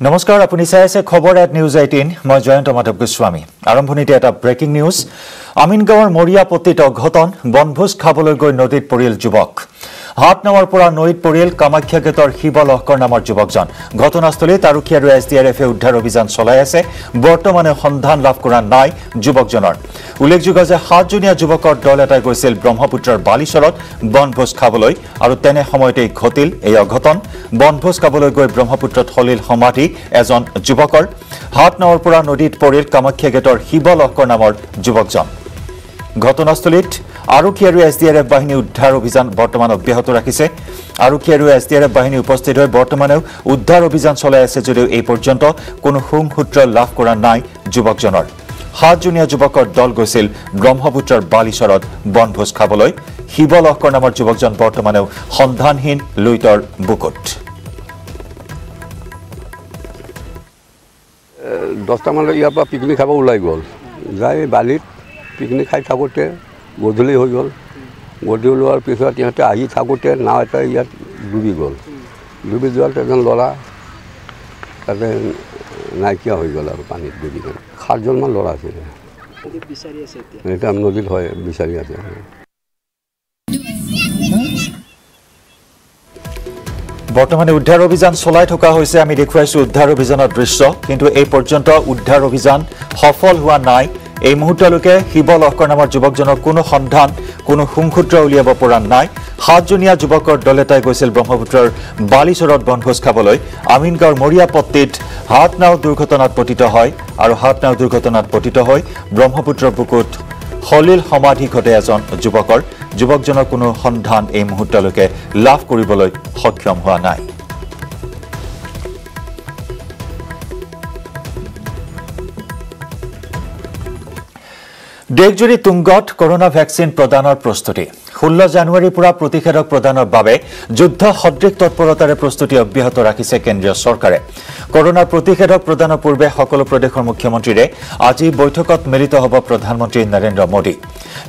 নমস্কাৰ আপুনি চাই আছে খবৰ এট নিউজ এইটিন মই জয়ন্ত মাধৱ গোস্বামী। আৰম্ভণিতে এটা ব্ৰেকিং নিউজ আমিনগাঁৱৰ মৰিয়াপট্টিত অঘটন। বনভোজ খাবলৈ গৈ নদীত পৰিল যুৱক। হাতনাৱৰ পৰা নৈত পৰিল কামাখ্যা গেটৰ শিৱ লহকৰ নামৰ যুৱকজন। ঘটনাস্থলীত আৰক্ষী আৰু এছ ডি আৰ এফে উদ্ধাৰ অভিযান চলাই আছে। বৰ্তমানে সন্ধান লাভ কৰা নাই যুৱকজনৰ। উল্লেখযোগ্য যে সাতজনীয়া যুৱকৰ দল এটাই গৈছিল ব্ৰহ্মপুত্ৰৰ বালিচৰত বনভোজ খাবলৈ আৰু তেনে সময়তেই ঘটিল এই অঘটন। বনভোজ খাবলৈ গৈ ব্ৰহ্মপুত্ৰত সলিল সমাধি এজন যুৱকৰ। হাতনাৱৰ পৰা নদীত পৰিল কামাখ্যা গেটৰ শিৱ লহকৰ নামৰ যুৱকজন। ঘটনাস্থলীত আৰক্ষী আৰু এছ ডি আৰ এফ বাহিনী উদ্ধাৰ অভিযান বৰ্তমান অব্যাহত ৰাখিছে। আৰক্ষী আৰু এছ ডি আৰ এফ বাহিনী উপস্থিত হৈ বৰ্তমানেও উদ্ধাৰ অভিযান চলাই আছে যদিও এই পৰ্যন্ত কোনো সুংসূত্ৰ লাভ কৰা নাই যুৱকজনৰ। সাতজনীয়া যুৱকৰ দল গৈছিল ব্ৰহ্মপুত্ৰৰ বালিচৰত বনভোজ খাবলৈ। শিৱ লহকৰ নামৰ যুৱকজন বৰ্তমানেও সন্ধানহীন লুইতৰ বুকুত। দহটামানত ইয়াৰ পৰা পিকনিক খাব ওলাই গ'ল। যাই বালিত পিকনিক খাই থাকোঁতে গধূলি হৈ গ'ল। গধূলি ওলোৱাৰ পিছত ইহঁতে আহি থাকোঁতে নাও এটা ইয়াত ডুবি গ'ল। ডুবি যোৱাত এজন ল'ৰা তাতে নাইকিয়া হৈ গ'ল আৰু পানীত ডুবি গ'ল। সাতজনমান ল'ৰা আছিলে। এতিয়া নদীত হয় বিচাৰি আছে। বৰ্তমানে উদ্ধাৰ অভিযান চলাই থকা হৈছে আমি দেখুৱাইছোঁ উদ্ধাৰ অভিযানৰ দৃশ্য। কিন্তু এই পৰ্যন্ত উদ্ধাৰ অভিযান সফল হোৱা নাই। এই মুহূৰ্তলৈকে শিৱ লহকৰ নামৰ যুৱকজনৰ কোনো সন্ধান কোনো সুংসূত্ৰ উলিয়াব পৰা নাই। সাতজনীয়া যুৱকৰ দল এটাই গৈছিল ব্ৰহ্মপুত্ৰৰ বালিচৰত বনভোজ খাবলৈ। আমিনগাঁৱৰ মৰিয়াপট্টিত হাতনাও দুৰ্ঘটনাত পতিত হয় আৰু হাতনাও দুৰ্ঘটনাত পতিত হৈ ব্ৰহ্মপুত্ৰৰ বুকুত সলিল সমাধি ঘটে এজন যুৱকৰ। যুৱকজনৰ কোনো সন্ধান এই মুহূৰ্তলৈকে লাভ কৰিবলৈ সক্ষম হোৱা নাই। দেশজুৰি তুংগত কৰোণা ভেকচিন প্ৰদানৰ প্ৰস্তুতি। ষোল্ল জানুৱাৰীৰ পৰা প্ৰতিষেধক প্ৰদানৰ বাবে যুদ্ধ সদৃশ তৎপৰতাৰে প্ৰস্তুতি অব্যাহত ৰাখিছে কেন্দ্ৰীয় চৰকাৰে। কৰোণাৰ প্ৰতিষেধক প্ৰদানৰ পূৰ্বে সকলো প্ৰদেশৰ মুখ্যমন্ত্ৰীৰে আজি বৈঠকত মিলিত হ'ব প্ৰধানমন্ত্ৰী নৰেন্দ্ৰ মোদী।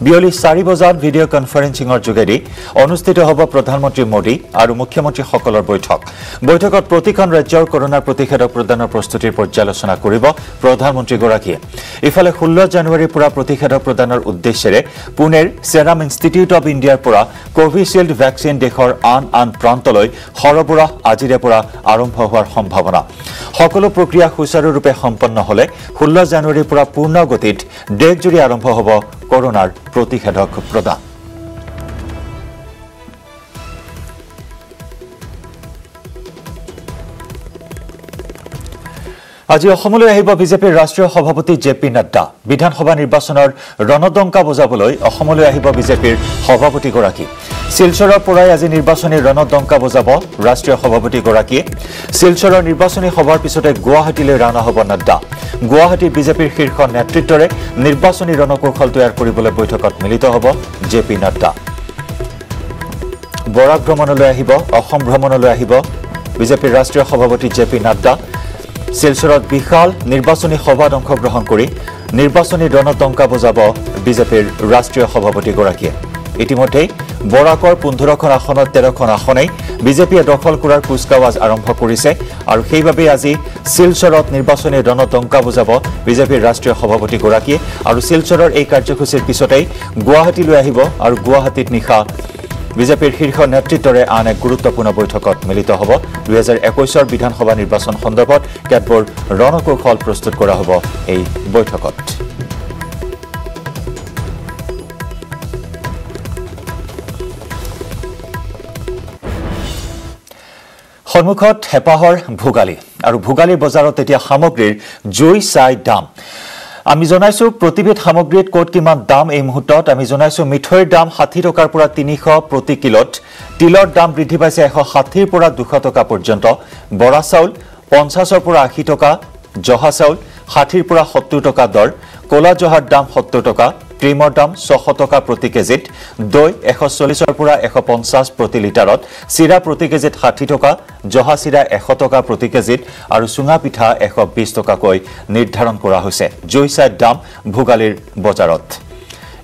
বিয়লি চাৰি বজাত ভিডিঅ' কনফাৰেন্সিঙৰ যোগেদি অনুষ্ঠিত হ'ব প্ৰধানমন্ত্ৰী মোদী আৰু মুখ্যমন্ত্ৰীসকলৰ বৈঠক। বৈঠকত প্ৰতিখন ৰাজ্যৰ কৰোণাৰ প্ৰতিষেধক প্ৰদানৰ প্ৰস্তুতিৰ পৰ্যালোচনা কৰিব প্ৰধানমন্ত্ৰীগৰাকীয়ে। ইফালে ষোল্ল জানুৱাৰীৰ পৰা প্ৰতিষেধক প্ৰদানৰ উদ্দেশ্যেৰে পুনেৰ ছেৰাম ইনষ্টিটিউট অব ইণ্ডিয়াৰ পৰা কোভিচিল্ড ভেকচিন দেশৰ আন আন প্ৰান্তলৈ সৰবৰাহ আজিৰে পৰা আৰম্ভ হোৱাৰ সম্ভাৱনা। সকলো প্ৰক্ৰিয়া সুচাৰুৰূপে সম্পন্ন হ'লে ষোল্ল জানুৱাৰীৰ পৰা পূৰ্ণ গতিত দেশজুৰি আৰম্ভ হ'ব কৰোণাৰ প্ৰতিষেধক প্ৰদান। আজি অসমলৈ আহিব বিজেপিৰ ৰাষ্ট্ৰীয় সভাপতি জে পি নাড্ডা। বিধানসভা নিৰ্বাচনৰ ৰণদংকা বজাবলৈ অসমলৈ আহিব বিজেপিৰ সভাপতিগৰাকী। শিলচৰৰ পৰাই আজি নিৰ্বাচনী ৰণদংকা বজাব ৰাষ্ট্ৰীয় সভাপতিগৰাকীয়ে। শিলচৰৰ নিৰ্বাচনী সভাৰ পিছতে গুৱাহাটীলৈ ৰাওনা হ'ব নাড্ডা। গুৱাহাটীত বিজেপিৰ শীৰ্ষ নেতৃত্বৰে নিৰ্বাচনী ৰণকৌশল তৈয়াৰ কৰিবলৈ বৈঠকত মিলিত হ'ব জে পি নাড্ডা। বৰাক ভ্ৰমণলৈ আহিব অসম ভ্ৰমণলৈ আহিব বিজেপিৰ ৰাষ্ট্ৰীয় সভাপতি জে পি নাড্ডা। শিলচৰত বিশাল নিৰ্বাচনী সভাত অংশগ্ৰহণ কৰি নিৰ্বাচনী ৰণতংকা বজাব বিজেপিৰ ৰাষ্ট্ৰীয় সভাপতিগৰাকীয়ে। ইতিমধ্যেই বৰাকৰ পোন্ধৰখন আসনত তেৰখন আসনেই বিজেপিয়ে দখল কৰাৰ কুচকাৱাজ আৰম্ভ কৰিছে আৰু সেইবাবেই আজি শিলচৰত নিৰ্বাচনী ৰণতংকা বজাব বিজেপিৰ ৰাষ্ট্ৰীয় সভাপতিগৰাকীয়ে আৰু শিলচৰৰ এই কাৰ্যসূচীৰ পিছতেই গুৱাহাটীলৈ আহিব আৰু গুৱাহাটীত নিশা বিজেপিৰ শীৰ্ষ নেতৃত্বৰে আন এক গুৰুত্বপূৰ্ণ বৈঠকত মিলিত হ'ব। দুহেজাৰ একৈছৰ বিধানসভা নিৰ্বাচন সন্দৰ্ভত কেতবোৰ ৰণকৌশল প্ৰস্তুত কৰা হ'ব এই বৈঠকত। সন্মুখত হেঁপাহৰ ভোগালী আৰু ভোগালীৰ বজাৰত এতিয়া সামগ্ৰীৰ জুই চাই দাম। আমি জনাইছো প্ৰতিবিধ সামগ্ৰীত ক'ত কিমান দাম এই মুহূৰ্তত। আমি জনাইছো মিঠৈৰ দাম ষাঠি টকাৰ পৰা তিনিশ প্ৰতি কিলোত। তিলৰ দাম বৃদ্ধি পাইছে এশ ষাঠিৰ পৰা দুশ টকা পৰ্যন্ত। বৰা চাউল পঞ্চাছৰ পৰা আশী টকা জহা চাউল ষাঠিৰ পৰা সত্তৰ টকা দৰ। ক'লা জহাৰ দাম সত্তৰ টকা। ক্ৰীমৰ দাম ছশ টকা প্ৰতি কেজিত দৈ এশ চল্লিছৰ পৰা এশ পঞ্চাছ প্ৰতি লিটাৰত চিৰা প্ৰতি কেজিত ষাঠি টকা জহা চিৰা এশ টকা প্ৰতি কেজিত আৰু চুঙা পিঠা এশ বিছ টকাকৈ নিৰ্ধাৰণ কৰা হৈছে। জুই চাই দাম ভোগালীৰ বজাৰত।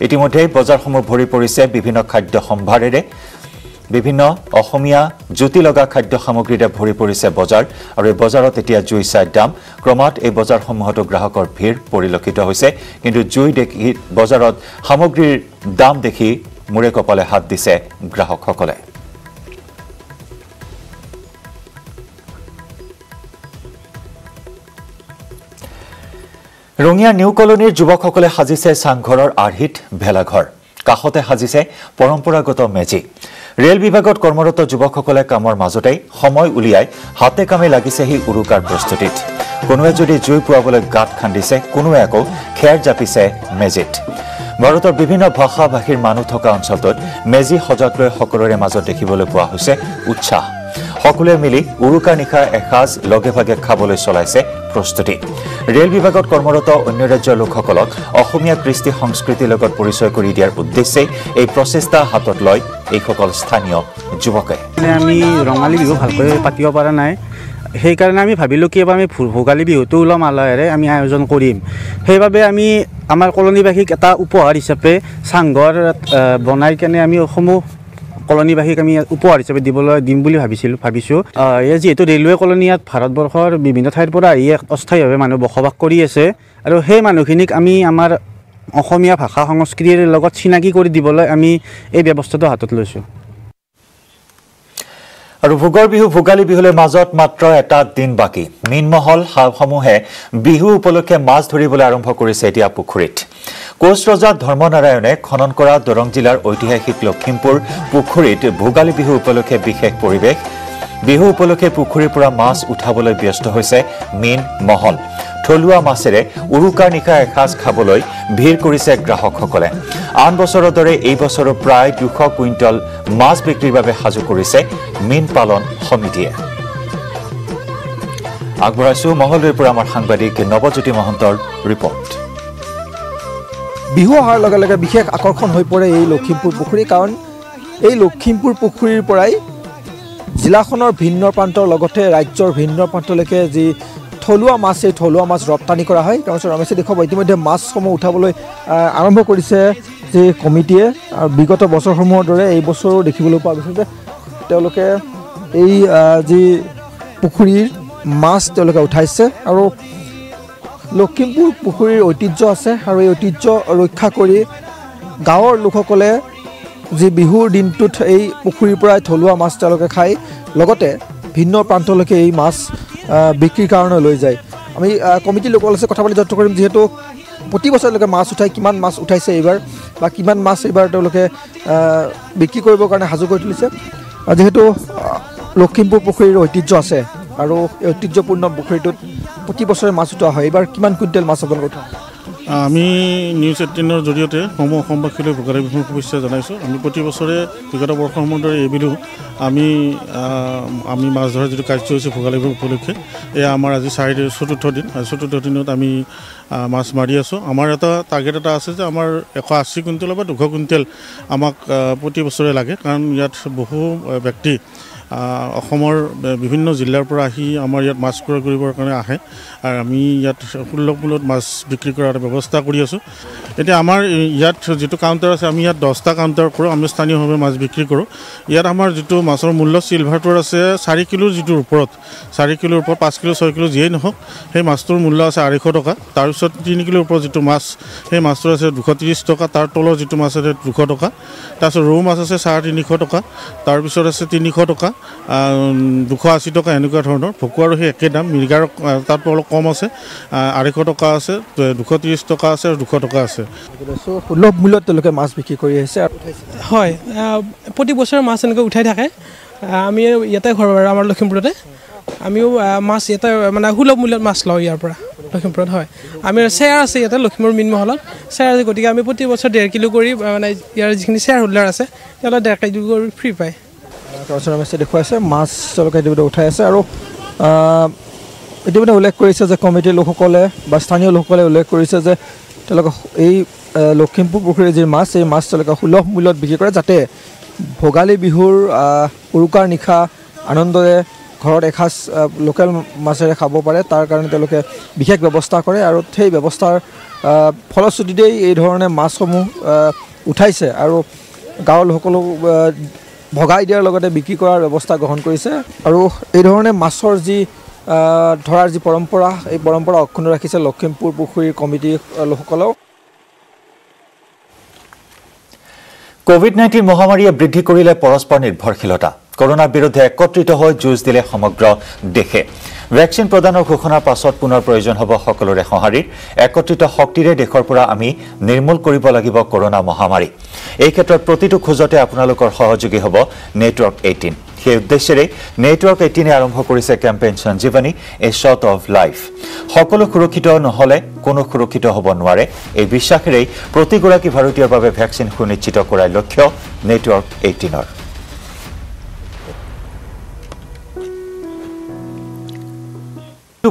ইতিমধ্যে বজাৰসমূহ ভৰি পৰিছে বিভিন্ন খাদ্য সম্ভাৰেৰে। বিভিন্ন অসমীয়া জুতি লগা খাদ্য সামগ্ৰীৰে ভৰি পৰিছে বজাৰ আৰু এই বজাৰত এতিয়া জুই চাই দাম। ক্ৰমাৎ এই বজাৰসমূহতো গ্ৰাহকৰ ভিৰ পৰিলক্ষিত হৈছে। কিন্তু জুই দেখি বজাৰত সামগ্ৰীৰ দাম দেখি মূৰে কপালে হাত দিছে গ্ৰাহকসকলে। ৰঙিয়া নিউ কলনীৰ যুৱকসকলে সাজিছে চাংঘৰৰ আৰ্হিত ভেলাঘৰ। কাষতে সাজিছে পৰম্পৰাগত মেজি। ৰেল বিভাগত কৰ্মৰত যুৱকসকলে কামৰ মাজতেই সময় উলিয়াই হাতে কামে লাগিছেহি উৰুকাৰ প্ৰস্তুতিত। কোনোৱে যদি জুই পোৱাবলৈ গাঁত খান্দিছে কোনোৱে আকৌ খেৰ জাপিছে মেজিত। ভাৰতৰ বিভিন্ন ভাষা ভাষীৰ মানুহ থকা অঞ্চলটোত মেজি সজাগ লৈ সকলোৰে মাজত দেখিবলৈ পোৱা হৈছে উৎসাহ। সকলোৱে মিলি উৰুকাৰ নিশা এসাঁজ লগে ভাগে খাবলৈ চলাইছে প্ৰস্তুতি। ৰেল বিভাগত কৰ্মৰত অন্য ৰাজ্যৰ লোকসকলক অসমীয়া কৃষ্টি সংস্কৃতিৰ লগত পৰিচয় কৰি দিয়াৰ উদ্দেশ্যেই এই প্ৰচেষ্টা হাতত লয় এইসকল স্থানীয় যুৱকে। আমি ৰঙালী বিহু ভালকৈ পাতিব পৰা নাই। সেইকাৰণে আমি ভাবিলোঁ কি আমি ভোগালী বিহুটো উলহ মালহেৰে আমি আয়োজন কৰিম। সেইবাবে আমি আমাৰ কলনীবাসীক এটা উপহাৰ হিচাপে চাংঘৰ বনাই কেনে আমি সমূহ কলনীবাসীক আমি উপহাৰ হিচাপে দিবলৈ দিম বুলি ভাবিছিলোঁ ভাবিছোঁ। এই যিহেতু ৰেলৱে কলনী ইয়াত ভাৰতবৰ্ষৰ বিভিন্ন ঠাইৰ পৰা আহি অস্থায়ীভাৱে মানুহ বসবাস কৰি আছে আৰু সেই মানুহখিনিক আমি আমাৰ অসমীয়া ভাষা সংস্কৃতিৰ লগত চিনাকি কৰি দিবলৈ আমি এই ব্যৱস্থাটো হাতত লৈছোঁ। আৰু ভোগৰ বিহু ভোগালী বিহুলৈ মাজত মাত্ৰ এটা দিন বাকী। মীনমহল সমূহে বিহু উপলক্ষে মাছ ধৰিবলৈ আৰম্ভ কৰিছে এতিয়া পুখুৰীত। কোচ ৰজা ধৰ্মনাৰায়ণে খনন কৰা দৰং জিলাৰ ঐতিহাসিক লখিমপুৰ পুখুৰীত ভোগালী বিহু উপলক্ষে বিশেষ পৰিৱেশ। বিহু উপলক্ষে পুখুৰীৰ পৰা মাছ উঠাবলৈ ব্যস্ত হৈছে মীন মহল থলুৱা মাছেৰে উৰুকাৰ নিশা এসাঁজ খাবলৈ ভিৰ কৰিছে গ্ৰাহকসকলে। আন বছৰৰ দৰে এই বছৰো প্ৰায় দুশ কুইণ্টল মাছ বিক্ৰীৰ বাবে সাজু কৰিছে মীন পালন সমিতিয়ে। আগবঢ়াইছো মহলদৈৰ পৰা আমাৰ সাংবাদিক নৱজ্যোতি মহন্তৰ ৰিপৰ্ট। বিহু অহাৰ লগে লগে বিশেষ আকৰ্ষণ হৈ পৰে এই লখিমপুৰ পুখুৰী কাৰণ এই লখিমপুৰ পুখুৰীৰ পৰাই জিলাখনৰ ভিন্ন প্ৰান্তৰ লগতে ৰাজ্যৰ ভিন্ন প্ৰান্তলৈকে যি থলুৱা মাছ এই থলুৱা মাছ ৰপ্তানি কৰা হয়। তাৰপিছত ৰমেশে দেখুৱাব ইতিমধ্যে মাছসমূহ উঠাবলৈ আৰম্ভ কৰিছে যি কমিটিয়ে। আৰু বিগত বছৰসমূহৰ দৰে এই বছৰো দেখিবলৈ পোৱা গৈছে যে তেওঁলোকে এই যি পুখুৰীৰ মাছ তেওঁলোকে উঠাইছে। আৰু লখিমপুৰ পুখুৰীৰ ঐতিহ্য আছে। আৰু এই ঐতিহ্য ৰক্ষা কৰি গাঁৱৰ লোকসকলে যি বিহুৰ দিনটোত এই পুখুৰীৰ পৰাই থলুৱা মাছ তেওঁলোকে খায় লগতে ভিন্ন প্ৰান্তলৈকে এই মাছ বিক্ৰীৰ কাৰণে লৈ যায়। আমি কমিটিৰ লোকৰ লগত কথা পাতি যত্ন কৰিম যিহেতু প্ৰতি বছৰ তেওঁলোকে মাছ উঠাই কিমান মাছ উঠাইছে এইবাৰ বা কিমান মাছ এইবাৰ তেওঁলোকে বিক্ৰী কৰিবৰ কাৰণে সাজু কৰি তুলিছে। যিহেতু লখিমপুৰ পুখুৰীৰ ঐতিহ্য আছে আৰু এই ঐতিহ্যপূৰ্ণ পুখুৰীটোত প্ৰতি বছৰে মাছ উঠোৱা হয়। এইবাৰ কিমান কুইণ্টেল মাছ আপোনালোকে উঠোৱা আমি নিউজ এইটিনৰ জৰিয়তে সমূহ অসমবাসীলৈ ভোগালী বিহুৰ শুভেচ্ছা জনাইছোঁ। আমি প্ৰতি বছৰে বিগত বৰ্ষসমূহৰ দৰে এই আমি আমি মাছ ধৰাৰ যিটো কাৰ্যসূচী ভোগালী বিহু উপলক্ষে এয়া আমাৰ আজি চাৰি চতুৰ্থ দিন। চতুৰ্থ দিনত আমি মাছ মাৰি আছোঁ। আমাৰ এটা টাৰ্গেট এটা আছে যে আমাৰ এশ আশী কুইণ্টেল বা দুশ কুইণ্টেল আমাক প্ৰতি বছৰে লাগে। কাৰণ ইয়াত বহু ব্যক্তি অসমৰ বিভিন্ন জিলাৰ পৰা আহি আমাৰ ইয়াত মাছ ক্ৰয় কৰিবৰ কাৰণে আহে। আৰু আমি ইয়াত সুলভ মূল্যত মাছ বিক্ৰী কৰাৰ ব্যৱস্থা কৰি আছোঁ। এতিয়া আমাৰ ইয়াত যিটো কাউণ্টাৰ আছে আমি ইয়াত দহটা কাউণ্টাৰ কৰোঁ আমি স্থানীয়ভাৱে মাছ বিক্ৰী কৰোঁ। ইয়াত আমাৰ যিটো মাছৰ মূল্য চিলভাৰটোৰ আছে চাৰি কিলোৰ যিটোৰ ওপৰত চাৰি কিলোৰ ওপৰত পাঁচ কিলো ছয় কিলো যিয়েই নহওক সেই মাছটোৰ মূল্য আছে আঢ়ৈশ টকা। তাৰপিছত তিনি কিলোৰ ওপৰত যিটো মাছ সেই মাছটোৰ আছে দুশ ত্ৰিছ টকা তাৰ তলৰ যিটো মাছ আছে দুশ টকা। তাৰপিছত ৰৌ মাছ আছে চাৰে তিনিশ টকা তাৰপিছত আছে তিনিশ টকা দুশ আশী টকা এনেকুৱা ধৰণৰ। ভকুৱাৰো সেই একে দাম মিৰ্গাৰ তাত অলপ কম আছে আঢ়ৈশ টকা আছে দুশ ত্ৰিছ টকা আছে আৰু দুশ টকা আছে। চ' সুলভ মূল্যত তেওঁলোকে মাছ বিক্ৰী কৰি আহিছে হয় প্ৰতি বছৰে মাছ এনেকৈ উঠাই থাকে। আমি ইয়াতে ঘৰ বাৰু আমাৰ লখিমপুৰতে। আমিও মাছ ইয়াতে মানে সুলভ মূল্যত মাছ লওঁ ইয়াৰ পৰা লখিমপুৰত হয়। আমি শ্বেয়াৰ আছে ইয়াতে লখিমপুৰ মীন মহলত। শ্বেয়াৰ আছে গতিকে আমি প্ৰতি বছৰ ডেৰ কিলো কৰি মানে ইয়াৰ যিখিনি শ্বেয়াৰ হোল্ডাৰ আছে তেওঁলোকে ডেৰ কিলো কৰি ফ্ৰী পায়। দেখুৱাইছে মাছ তেওঁলোকে ইতিমধ্যে উঠাই আছে আৰু ইতিমধ্যে উল্লেখ কৰিছে যে কমিটিৰ লোকসকলে বা স্থানীয় লোকসকলে উল্লেখ কৰিছে যে তেওঁলোকে এই লখিমপুৰ পুখুৰীৰ যি মাছ এই মাছ তেওঁলোকে সুলভ মূল্যত বিক্ৰী কৰে যাতে ভোগালী বিহুৰ উৰুকাৰ নিশা আনন্দৰে ঘৰত এসাঁজ লোকেল মাছেৰে খাব পাৰে তাৰ কাৰণে তেওঁলোকে বিশেষ ব্যৱস্থা কৰে আৰু সেই ব্যৱস্থাৰ ফলশ্ৰুতিতেই এই ধৰণে মাছসমূহ উঠাইছে আৰু গাঁৱৰ আহ, ভগাই দিয়াৰ লগতে বিক্ৰী কৰাৰ ব্যৱস্থা গ্ৰহণ কৰিছে। আৰু এই ধৰণে মাছৰ যি ধৰাৰ যি পৰম্পৰা এই পৰম্পৰা অক্ষুণ্ণ ৰাখিছে লখিমপুৰ পুখুৰীৰ কমিটিৰ লোকসকলেও। কোভিড নাইণ্টিন মহামাৰীয়ে বৃদ্ধি কৰিলে পৰস্পৰ নিৰ্ভৰশীলতা। কৰোনাৰ বিৰুদ্ধে একত্ৰিত হৈ যুঁজ দিলে সমগ্ৰ দেশে। ভেকচিন প্ৰদানৰ ঘোষণাৰ পাছত পুনৰ প্ৰয়োজন হ'ব সকলোৰে সঁহাৰিৰ একত্ৰিত শক্তিৰে দেশৰ পৰা আমি নিৰ্মূল কৰিব লাগিব কৰোনা মহামাৰী। এই ক্ষেত্ৰত প্ৰতিটো খোজতে আপোনালোকৰ সহযোগী হ'ব নেটৱৰ্ক এইটিন সেই উদ্দেশ্যেৰে নেটৱৰ্ক এইটিনে আৰম্ভ কৰিছে campaign Sanjeevani a shot of life সকলো সুৰক্ষিত নহ'লে কোনো সুৰক্ষিত হ'ব নোৱাৰে। এই বিশ্বাসেৰেই প্ৰতিগৰাকী ভাৰতীয়ৰ বাবে ভেকচিন সুনিশ্চিত কৰাৰ লক্ষ্য নেটৱৰ্ক এইটিনৰ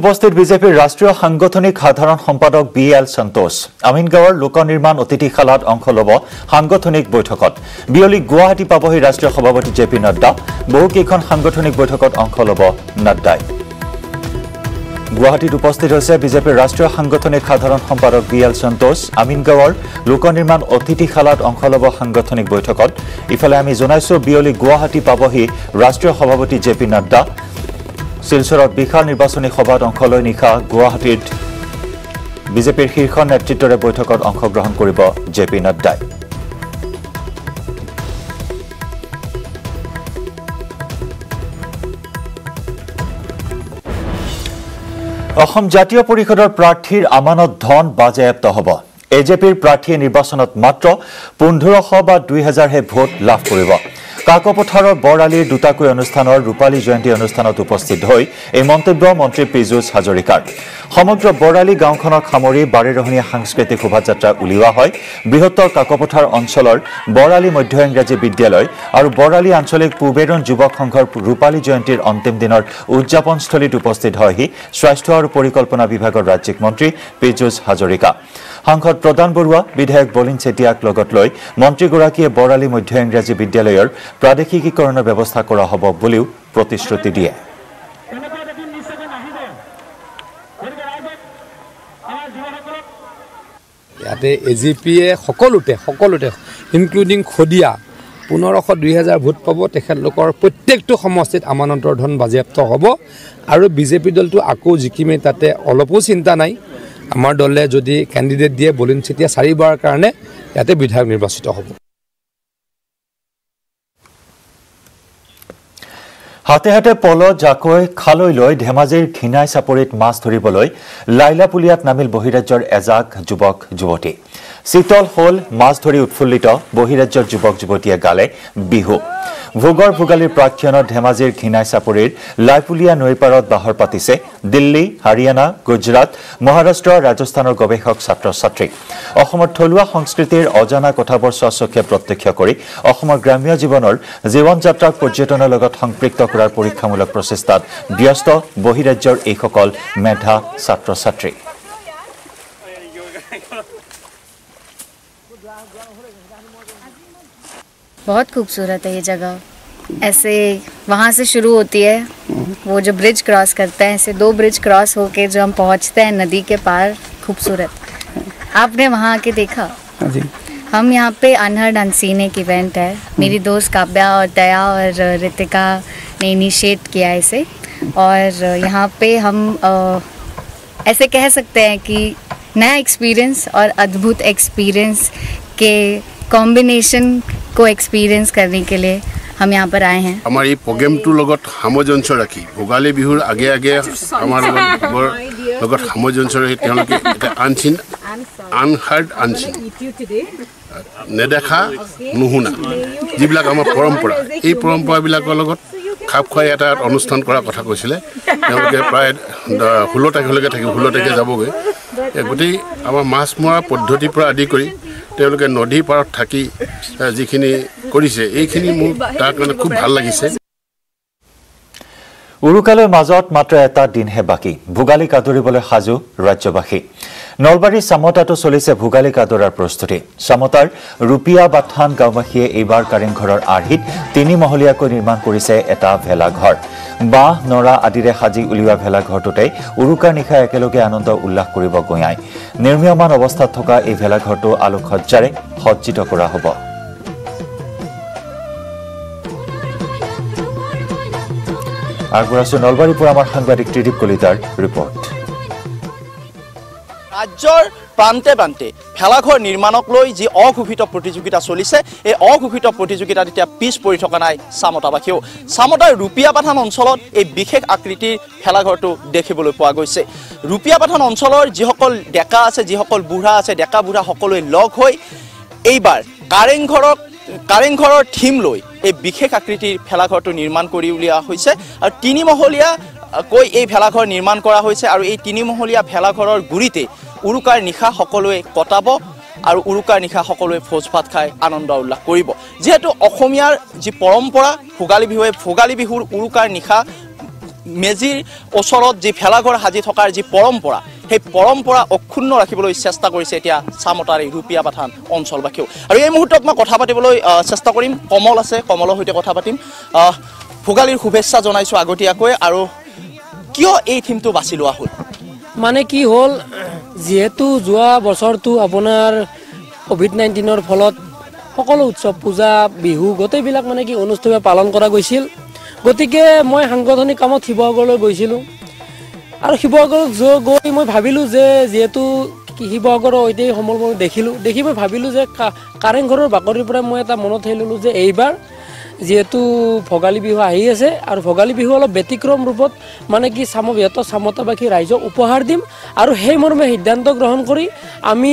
উপস্থিত বিজেপিৰ ৰাষ্ট্ৰীয় সাংগঠনিক সাধাৰণ সম্পাদক বি এল সন্তোষ। আমিনগাঁৱৰ লোক নিৰ্মাণ অতিথিশালাত অংশ ল'ব সাংগঠনিক বৈঠকত। বিয়লি গুৱাহাটী পাবহি ৰাষ্ট্ৰীয় সভাপতি জে পি নাড্ডা। বহুকেইখন সাংগঠনিক বৈঠকত অংশ ল'ব নাড্ডাই। গুৱাহাটীত উপস্থিত হৈছে বিজেপিৰ ৰাষ্ট্ৰীয় সাংগঠনিক সাধাৰণ সম্পাদক বি এল সন্তোষ। আমিনগাঁৱৰ লোক নিৰ্মাণ অতিথিশালাত অংশ ল'ব সাংগঠনিক বৈঠকত। ইফালে আমি জনাইছো বিয়লি গুৱাহাটী পাবহি ৰাষ্ট্ৰীয় সভাপতি জে পি নাড্ডা। শিলচৰত বিশাল নিৰ্বাচনী সভাত অংশ লৈ নিশা গুৱাহাটীত বিজেপিৰ শীৰ্ষ নেতৃত্বৰে বৈঠকত অংশগ্ৰহণ কৰিব জে পি নাড্ডাই। অসম জাতীয় পৰিষদৰ প্ৰাৰ্থীৰ আমানত ধন বাজেয়াপ্ত হ'ব। এ জে পিৰ প্ৰাৰ্থীয়ে নিৰ্বাচনত মাত্ৰ পোন্ধৰশ বা দুই হাজাৰহে ভোট লাভ কৰিব। কাকপথাৰৰ বৰআলিৰ দুটাকৈ অনুষ্ঠানৰ ৰূপালী জয়ন্তী অনুষ্ঠানত উপস্থিত হৈ এই মন্তব্য মন্ত্ৰী পীযুষ হাজৰিকাৰ। সমগ্ৰ বৰালি গাঁওখনক সামৰি বাৰেৰহণীয়া সাংস্কৃতিক শোভাযাত্ৰা উলিওৱা হয়। বৃহত্তৰ কাকপথাৰ অঞ্চলৰ বৰালি মধ্য ইংৰাজী বিদ্যালয় আৰু বৰালি আঞ্চলিক পূবেৰুণ যুৱক সংঘৰ ৰূপালী জয়ন্তীৰ অন্তিম দিনৰ উদযাপনস্থলীত উপস্থিত হয়হি স্বাস্থ্য আৰু পৰিকল্পনা বিভাগৰ ৰাজ্যিক মন্ত্ৰী পীযুষ হাজৰিকা। সাংসদ প্ৰদান বৰুৱা বিধায়ক বলিন চেতিয়াক লগত লৈ মন্ত্ৰীগৰাকীয়ে বৰালি মধ্য ইংৰাজী বিদ্যালয়ৰ প্ৰাদেশিকীকৰণৰ ব্যৱস্থা কৰা হ'ব বুলিও প্ৰতিশ্ৰুতি দিয়ে। ইয়াতে এ জি পিয়ে সকলোতে সকলোতে ইনক্লুডিং শদিয়া পোন্ধৰশ দুই হাজাৰ ভোট পাব। তেখেতলোকৰ প্ৰত্যেকটো সমষ্টিত আমানন্তৰ ধন বাজেয়াপ্ত হ'ব। আৰু বিজেপি দলটো আকৌ জিকিমে তাতে অলপো চিন্তা নাই। আমাৰ দলে যদি কেণ্ডিডেট দিয়ে বলিন চেতিয়া চাৰিবাৰৰ কাৰণে ইয়াতে বিধায়ক নিৰ্বাচিত হ'ব। হাতে হাতে পল জাকৈ খালৈ লৈ ধেমাজিৰ ঘিনাই চাপৰিত মাছ ধৰিবলৈ লাইলাপুলিয়াত নামিল বহিৰাজ্যৰ এজাক যুৱক যুৱতী শীতল হ'ল মাছ ধৰি উৎফুল্লিত বহিৰাজ্যৰ যুৱক যুৱতীয়ে গালে বিহু। ভোগৰ ভোগালীৰ প্ৰাক্ষণত ধেমাজিৰ ঘিনাই চাপৰিৰ লাইপুলীয়া নৈৰ পাৰত বাহৰ পাতিছে দিল্লী হাৰিয়ানা গুজৰাট মহাৰাষ্ট্ৰ ৰাজস্থানৰ গৱেষক ছাত্ৰ ছাত্ৰী অসমৰ থলুৱা সংস্কৃতিৰ অজানা কথাবোৰ স্বচক্ষে প্ৰত্যক্ষ কৰি অসমৰ গ্ৰাম্য জীৱনৰ জীৱন যাত্ৰাক পৰ্যটনৰ লগত সম্পৃক্ত কৰাৰ পৰীক্ষামূলক প্ৰচেষ্টাত ব্যস্ত বহিৰাজ্যৰ এইসকল মেধা ছাত্ৰ ছাত্ৰী बहुत खूबसूरत है ये जगह। ऐसे वहाँ से शुरू होती है वो जो ब्रिज क्रॉस करते हैं ऐसे दो ब्रिज क्रॉस होके जो हम पहुँचते हैं नदी के पार खूबसूरत। आपने वहाँ आके देखा? जी। हम यहाँ पे अनहर्ड अनसीन एक इवेंट है। मेरी दोस्त काव्या और दया और रितिका ने इनिशिएट किया इसे। और यहाँ पे हम ऐसे कह सकते हैं कि नया एक्सपीरियंस और अद्भुत एक्सपीरियंस के कॉम्बिनेशन को एक्सपीरियंस करने के लिए हम यहाँ पर आए हैं আমাৰ এই প্ৰগ্ৰেমটোৰ লগত সামঞ্জস্য ৰাখি ভোগালী বিহুৰ আগে আগে আমাৰ লগত বৰ লগত সামঞ্জস্য ৰাখি তেওঁলোকে এটা আনচিন আনহাৰ্ড আনচিন নেদেখা নুশুনা যিবিলাক আমাৰ পৰম্পৰা এই পৰম্পৰাবিলাকৰ লগত খাপ খুৱাই এটা অনুষ্ঠান কৰাৰ কথা কৈছিলে তেওঁলোকে প্ৰায় দ- ষোল্ল তাৰিখলৈকে থাকিব ষোল্ল তাৰিখে যাবগৈ এই গোটেই আমাৰ মাছ মৰা পদ্ধতিৰ পৰা আদি কৰি তেওঁলোকে নদীৰ পাৰত থাকি যিখিনি কৰিছে এইখিনি মোৰ তাৰ কাৰণে খুব ভাল লাগিছে। উৰুকালৈ মাজত মাত্ৰ এটা দিনহে বাকী। ভোগালীক আদৰিবলৈ সাজু ৰাজ্যবাসী। নলবাৰীৰ চামতাতো চলিছে ভোগালীক আদৰাৰ প্ৰস্তুতি। চামতাৰ ৰূপিয়া বাথান গাঁওবাসীয়ে এইবাৰ কাৰেংঘৰৰ আৰ্হিত তিনিমহলীয়াকৈ নিৰ্মাণ কৰিছে এটা ভেলাঘৰ। বাঁহ নৰা আদিৰে সাজি উলিওৱা ভেলাঘৰটোতে উৰুকাৰ নিশা একেলগে আনন্দ উল্লাস কৰিব গঞাই। নিৰ্মীয়মান অৱস্থাত থকা এই ভেলাঘৰটো আলোকসজ্জাৰে সজ্জিত কৰা হ'ব। আগবঢ়াইছোঁ নলবাৰীৰ পৰা আমাৰ সাংবাদিক ত্ৰিদীপ কলিতাৰ ৰিপৰ্ট ৰাজ্যৰ প্ৰান্তে প্ৰান্তে ভেলাঘৰ নিৰ্মাণক লৈ যি অঘোষিত প্ৰতিযোগিতা চলিছে এই অঘোষিত প্ৰতিযোগিতাত এতিয়া পিছ পৰি থকা নাই চামতাবাসীও। চামতাৰ ৰূপিয়াপাথান অঞ্চলত এই বিশেষ আকৃতিৰ ভেলাঘৰটো দেখিবলৈ পোৱা গৈছে। ৰূপিয়াপাথান অঞ্চলৰ যিসকল ডেকা আছে যিসকল বুঢ়া আছে ডেকা বুঢ়া সকলোৱে লগ হৈ এইবাৰ কাৰেংঘৰক কাৰেংঘৰৰ থিম লৈ এই বিশেষ আকৃতিৰ ভেলাঘৰটো নিৰ্মাণ কৰি উলিওৱা হৈছে। আৰু তিনিমহলীয়া কৈ এই ভেলাঘৰ নিৰ্মাণ কৰা হৈছে আৰু এই তিনিমহলীয়া ভেলাঘৰৰ গুৰিতে উৰুকাৰ নিশা সকলোৱে কটাব আৰু উৰুকাৰ নিশা সকলোৱে ভোজ ভাত খাই আনন্দ উল্লাস কৰিব। যিহেতু অসমীয়াৰ যি পৰম্পৰা ভোগালী বিহুৱে ভোগালী বিহুৰ উৰুকাৰ নিশা মেজিৰ ওচৰত যি ভেলাঘৰ সাজি থকাৰ যি পৰম্পৰা সেই পৰম্পৰা অক্ষুণ্ণ ৰাখিবলৈ চেষ্টা কৰিছে এতিয়া চামতাৰ এই ৰূপিয়া পাঠান অঞ্চলবাসীয়েও আৰু এই মুহূৰ্তত মই কথা পাতিবলৈ চেষ্টা কৰিম। কমল আছে কমলৰ সৈতে কথা পাতিম। ভোগালীৰ শুভেচ্ছা জনাইছোঁ আগতীয়াকৈ। আৰু কিয় এই থিমটো বাছি লোৱা হ'ল? মানে কি হ'ল যিহেতু যোৱা বছৰটো আপোনাৰ ক'ভিড নাইণ্টিনৰ ফলত সকলো উৎসৱ পূজা বিহু গোটেইবিলাক মানে কি অনুষ্ঠিতভাৱে পালন কৰা গৈছিল। গতিকে মই সাংগঠনিক কামত শিৱসাগৰলৈ গৈছিলোঁ। আৰু শিৱসাগৰত গৈ মই ভাবিলোঁ যে যিহেতু শিৱসাগৰৰ ঐতিহাসিক সমলবোৰ দেখিলোঁ দেখি মই ভাবিলোঁ যে কাৰেংঘৰৰ বাকৰিৰ পৰা মই এটা মনত হেৰি ল'লোঁ যে এইবাৰ যিহেতু ভোগালী বিহু আহি আছে আৰু ভোগালী বিহু অলপ ব্যতিক্ৰম ৰূপত মানে কি চাম বৃহত্তৰ চামতাবাসী ৰাইজক উপহাৰ দিম আৰু সেই মৰ্মে সিদ্ধান্ত গ্ৰহণ কৰি আমি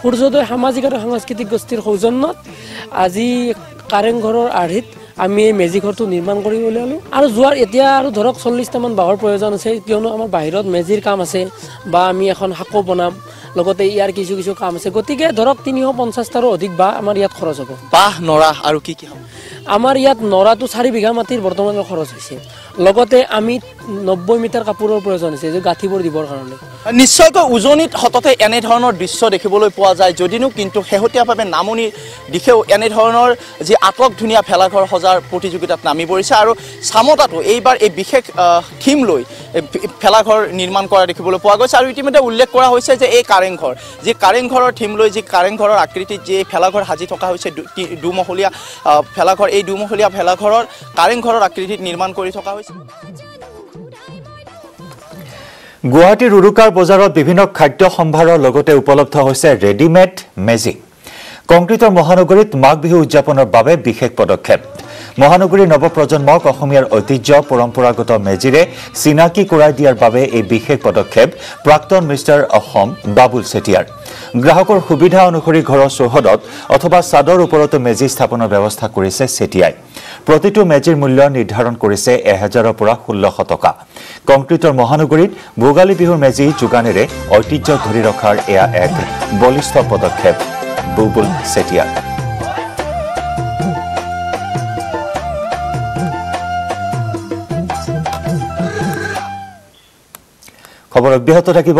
সূৰ্যোদয় সামাজিক আৰু সাংস্কৃতিক গোষ্ঠীৰ সৌজন্যত আজি কাৰেংঘৰৰ আৰ্হিত আমি এই মেজিঘৰটো নিৰ্মাণ কৰি উলিয়ালোঁ আৰু যোৱাৰ এতিয়া আৰু ধৰক চল্লিছটামান বাঁহৰ প্ৰয়োজন আছে কিয়নো আমাৰ বাহিৰত মেজিৰ কাম আছে বা আমি এখন শাকো বনাম। লগতে ইয়াৰ কিছু কিছু কাম আছে। গতিকে ধৰক তিনিশ পঞ্চাছটাৰো অধিক বাঁহ আমাৰ ইয়াত খৰচ হ'ব। বাঁহ নৰা আৰু কি কি হ'ব? আমাৰ ইয়াত নৰাটো চাৰি বিঘা মাটিৰ বৰ্তমান খৰচ হৈছে। লগতে আমি নব্বৈ মিটাৰ কাপোৰৰ প্ৰয়োজন হৈছে গাঁঠিবোৰ দিবৰ কাৰণে। নিশ্চয়কৈ উজনিত সততে এনেধৰণৰ দৃশ্য দেখিবলৈ পোৱা যায় যদিনো কিন্তু শেহতীয়াভাৱে নামনিৰ দিশেও এনেধৰণৰ যি আটক ধুনীয়া ভেলাঘৰ সজাৰ প্ৰতিযোগিতাত নামি পৰিছে আৰু চামতাটো এইবাৰ এই বিশেষ থিম লৈ ভেলাঘৰ নিৰ্মাণ কৰা দেখিবলৈ পোৱা গৈছে আৰু ইতিমধ্যে উল্লেখ কৰা হৈছে যে এই কাৰেংঘৰ যি কাৰেংঘৰৰ থিম লৈ যি কাৰেংঘৰৰ আকৃতিত যি ভেলাঘৰ সাজি থকা হৈছে দুমহলীয়া ভেলাঘৰ এই দুমহলীয়া ভেলাঘৰৰ কাৰেংঘৰৰ আকৃতিত নিৰ্মাণ কৰি থকা হৈছে। গুৱাহাটীৰ উৰুকাৰ বজাৰত বিভিন্ন খাদ্য সম্ভাৰৰ লগতে উপলব্ধ হৈছে ৰেডিমেড মেজি কংক্ৰিটৰ মহানগৰীত মাঘ বিহু উদযাপনৰ বাবে বিশেষ পদক্ষেপ। মহানগৰীৰ নৱপ্ৰজন্মক অসমীয়াৰ ঐতিহ্য পৰম্পৰাগত মেজিৰে চিনাকি কৰাই দিয়াৰ বাবে এই বিশেষ পদক্ষেপ প্ৰাক্তন মিষ্টাৰ অসম বাবুল চেতিয়াৰ। গ্ৰাহকৰ সুবিধা অনুসৰি ঘৰৰ চৌহদত অথবা ছাদৰ ওপৰতো মেজি স্থাপনৰ ব্যৱস্থা কৰিছে চেতিয়াই প্ৰতিটো মেজিৰ মূল্য নিৰ্ধাৰণ কৰিছে এহেজাৰৰ পৰা ষোল্লশ টকা। কংক্ৰিটৰ মহানগৰীত ভোগালী বিহুৰ মেজি যোগানেৰে ঐতিহ্য ধৰি ৰখাৰ এয়া এক বলিষ্ঠ পদক্ষেপ। বুবুল চেতিয়াৰ খবৰ অব্যাহত থাকিব।